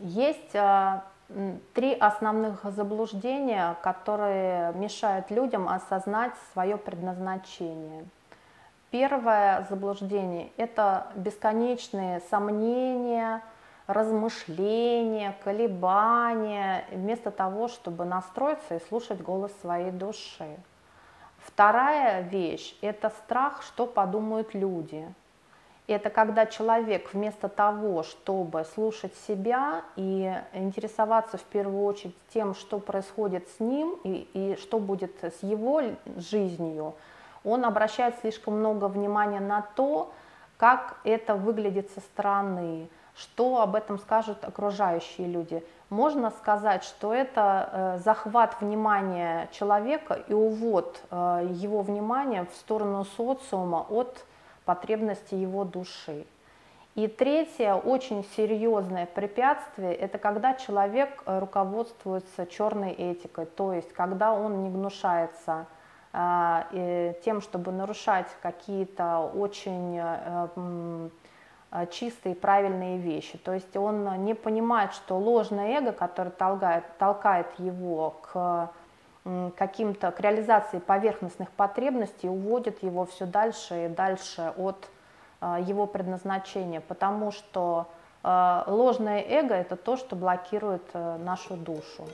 Есть э, три основных заблуждения, которые мешают людям осознать свое предназначение. Первое заблуждение – это бесконечные сомнения, размышления, колебания, вместо того, чтобы настроиться и слушать голос своей души. Вторая вещь – это страх, что подумают люди – это когда человек вместо того, чтобы слушать себя и интересоваться в первую очередь тем, что происходит с ним и, и что будет с его жизнью, он обращает слишком много внимания на то, как это выглядит со стороны, что об этом скажут окружающие люди. Можно сказать, что это э, захват внимания человека и увод э, его внимания в сторону социума от потребности его души. И третье, очень серьезное препятствие, это когда человек э, руководствуется черной этикой, то есть когда он не гнушается э, тем, чтобы нарушать какие-то очень э, чистые правильные вещи. То есть он не понимает, что ложное эго, которое толкает, толкает его к каким-то к реализации поверхностных потребностей уводит его все дальше и дальше от а, его предназначения, потому что а, ложное эго это то, что блокирует э, нашу душу.